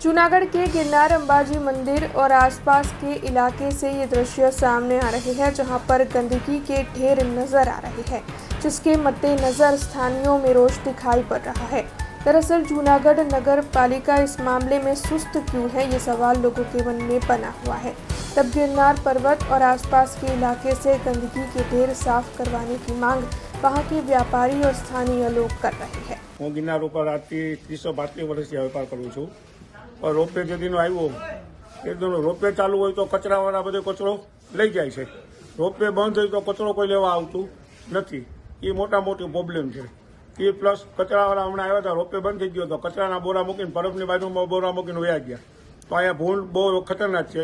जूनागढ़ के गिरनार अंबाजी मंदिर और आसपास के इलाके से ये दृश्य सामने आ रहे हैं जहां पर गंदगी के ढेर नजर आ रहे हैं जिसके मद्देनजर स्थानियों में रोष दिखाई पड़ रहा है दरअसल जूनागढ़ नगर पालिका इस मामले में सुस्त क्यों है ये सवाल लोगों के मन में बना हुआ है तब गिरनार पर्वत और आसपास के इलाके से गंदगी के ढेर साफ करवाने की मांग वहां के व्यापारी और स्थानीय लोग कर रहे हैं હું ગિરનાર ઉપર આજથી ત્રીસો પાંત્રીસ વર્ષથી વેપાર કરું છું પણ રોપવે જે દિનો આવ્યો. એ દિનો રોપવે ચાલુ હોય તો કચરાવાળા બધો કચરો લઈ જાય છે. રોપવે બંધ હોય તો કચરો કોઈ લેવા આવતું નથી. એ મોટા મોટી પ્રોબ્લેમ છે. એ પ્લસ કચરાવાળા હમણાં આવ્યા હતા, રોપવે બંધ થઈ ગયો તો કચરાના બોરા મૂકીને બરફની બાજુમાં બોરા મૂકીને વયા ગયા. તો અહીંયા ભૂલ બહુ ખતરનાક છે,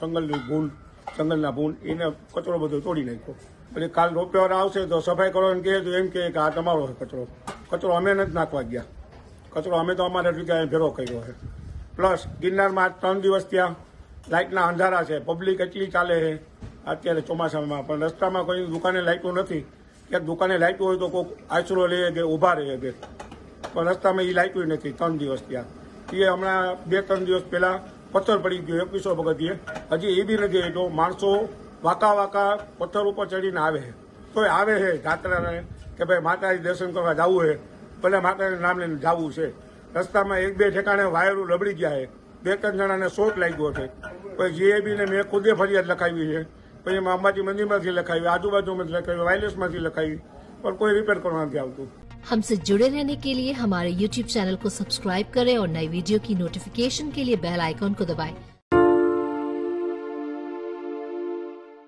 જંગલની ભૂલ, જંગલના ભૂલ. એને કચરો બધો તોડી નાખ્યો. એટલે કાલ રોપવેવાળા આવશે તો સફાઈ કરવાનું કહે તો એમ કહે કે આ તમારો કચરો. કચરો અમે નથી નાખવા ગયા. કચરો અમે તો અમારે જગ્યાએ ભેરો કર્યો છે. પ્લસ ગિરનારમાં ત્રણ દિવસ ત્યાં લાઇટના અંધારા છે. પબ્લિક એટલી ચાલે છે અત્યારે ચોમાસામાં. પણ રસ્તામાં કોઈ દુકાને લાઇટો નથી. ક્યાંક દુકાને લાઇટો હોય તો કોઈક આશરો લે કે ઊભા રહે કે પણ રસ્તામાં એ લાઇટો નથી. ત્રણ દિવસ ત્યાં. એ હમણાં બે, ત્રણ દિવસ પહેલાં પથ્થર પડી ગયો એકવીસો પગથિયે હજી એ બી નથી એટલો માણસો વાંકા વાંકા પથ્થર ઉપર ચડીને આવે છે. તોય આવે છે જાત્રાને કે ભાઈ માતાજી દર્શન કરવા જવું છે. ભલે માતાજીનું નામ લઈને જવું છે. રસ્તામાં એક બે ઠેકાણે વાયરો લબડી ગયા છે બે ત્રણ જણાને શોક લાગ્યો છે પછી જીએબી ને મેં ખુદે ફરિયાદ લખાવી છે પછી એમાં અંબાજી મંદિરમાંથી લખાવી આજુબાજુમાંથી લખાવી વાયરલેસમાંથી લખાવી પણ કોઈ રિપેર કરવા નથી આવતું हमसे जुड़े रहने के लिए हमारे YouTube चैनल को सब्सक्राइब करें और नई वीडियो की नोटिफिकेशन के लिए बेल आइकॉन को दबाएं